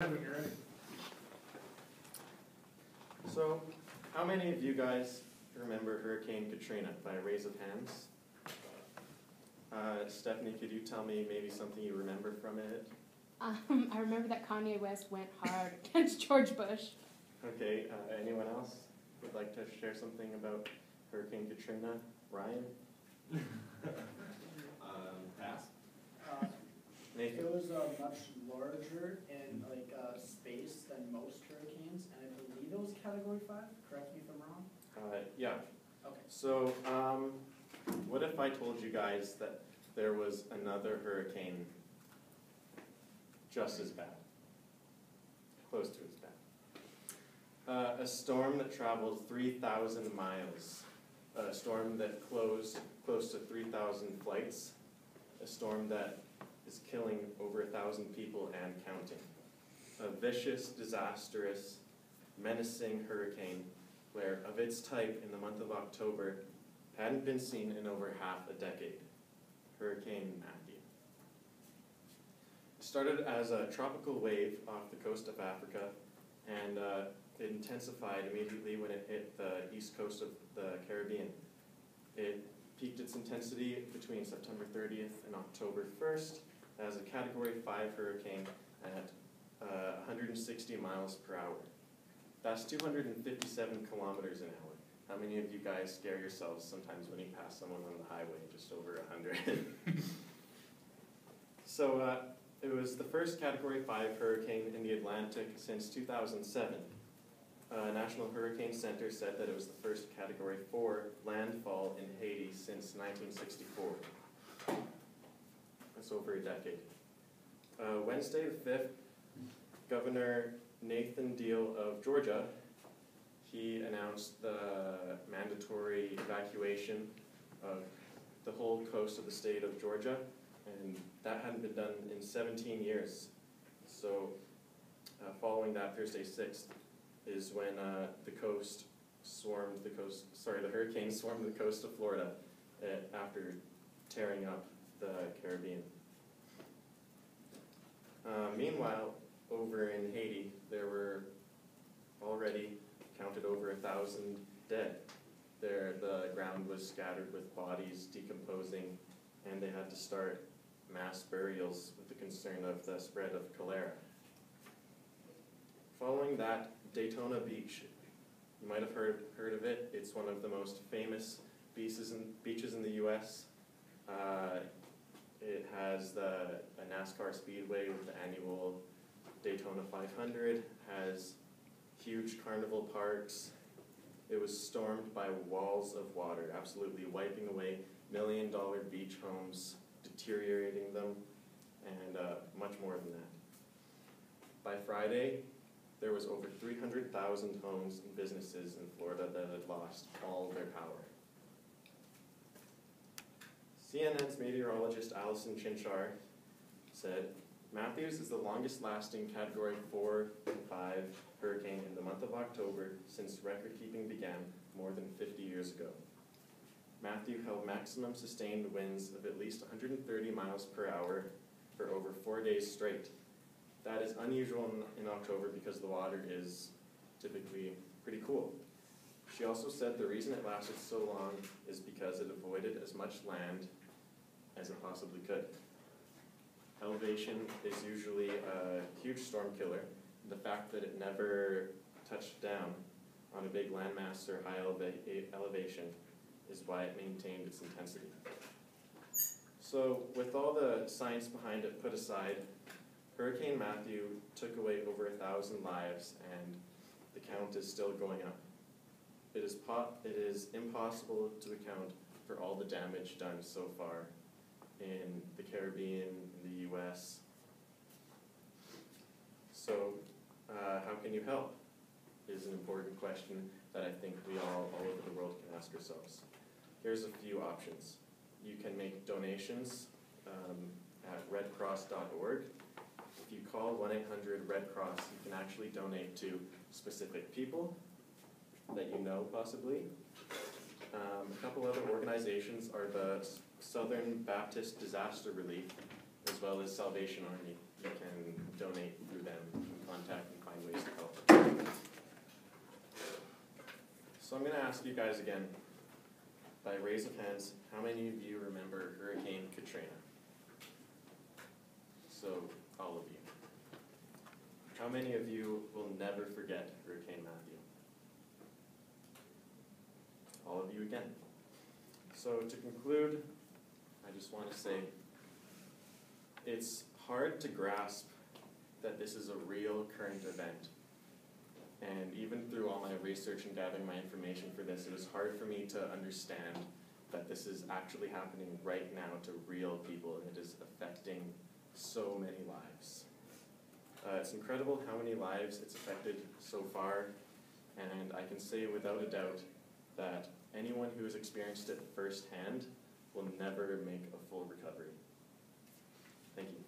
When you're ready. So, how many of you guys remember Hurricane Katrina by a raise of hands? Uh, Stephanie, could you tell me maybe something you remember from it? Um, I remember that Kanye West went hard against George Bush. Okay, uh, anyone else would like to share something about Hurricane Katrina? Ryan? Nathan? It was uh, much larger in like uh, space than most hurricanes, and I believe it was Category Five. Correct me if I'm wrong. Uh, yeah. Okay. So, um, what if I told you guys that there was another hurricane just as bad? Close to as bad. Uh, a storm that traveled 3,000 miles. A storm that closed close to 3,000 flights. A storm that is killing over a thousand people and counting. A vicious, disastrous, menacing hurricane where, of its type in the month of October, hadn't been seen in over half a decade. Hurricane Matthew. It started as a tropical wave off the coast of Africa, and uh, it intensified immediately when it hit the east coast of the Caribbean. It peaked its intensity between September 30th and October 1st as a Category 5 hurricane at uh, 160 miles per hour. That's 257 kilometers an hour. How many of you guys scare yourselves sometimes when you pass someone on the highway just over 100? so, uh, it was the first Category 5 hurricane in the Atlantic since 2007. Uh, National Hurricane Center said that it was the first Category 4 landfall in Haiti since 1964. That's over a decade. Uh, Wednesday the 5th, Governor Nathan Deal of Georgia, he announced the mandatory evacuation of the whole coast of the state of Georgia, and that hadn't been done in 17 years. So, uh, following that, Thursday 6th is when uh, the coast swarmed the coast, sorry, the hurricane swarmed the coast of Florida uh, after tearing up the Caribbean. Uh, meanwhile, over in Haiti, there were already counted over a thousand dead. There, the ground was scattered with bodies decomposing, and they had to start mass burials with the concern of the spread of cholera. Following that, Daytona Beach. You might have heard, heard of it. It's one of the most famous beaches in, beaches in the U.S. Uh, it has the a NASCAR speedway with the annual Daytona 500, has huge carnival parks. It was stormed by walls of water, absolutely wiping away million dollar beach homes, deteriorating them, and uh, much more than that. By Friday, there was over 300,000 homes and businesses in Florida that had lost all their power. CNN's meteorologist Allison Chinchar said, Matthews is the longest lasting Category 4 and 5 hurricane in the month of October since record keeping began more than 50 years ago. Matthew held maximum sustained winds of at least 130 miles per hour for over four days straight. That is unusual in, in October because the water is typically pretty cool. She also said the reason it lasted so long is because it avoided as much land as it possibly could. Elevation is usually a huge storm killer. The fact that it never touched down on a big landmass or high eleva- elevation is why it maintained its intensity. So, with all the science behind it put aside, Hurricane Matthew took away over a thousand lives, and the count is still going up. It is, it is impossible to account for all the damage done so far in the Caribbean, in the US. So, uh, how can you help? Is an important question that I think we all, all over the world can ask ourselves. Here's a few options. You can make donations um, at redcross.org. If you call 1 800 Red Cross, you can actually donate to specific people that you know, possibly. Um, a couple other organizations organizations are the Southern Baptist Disaster Relief as well as Salvation Army. You can donate through them and contact and find ways to help. So I'm going to ask you guys again, by raise of hands, how many of you remember Hurricane Katrina? So, all of you. How many of you will never forget Hurricane Matthew? All of you again. So to conclude, I just wanna say, it's hard to grasp that this is a real current event. And even through all my research and gathering my information for this, it was hard for me to understand that this is actually happening right now to real people and it is affecting so many lives. Uh, it's incredible how many lives it's affected so far, and I can say without a doubt that anyone who has experienced it firsthand will never make a full recovery. Thank you.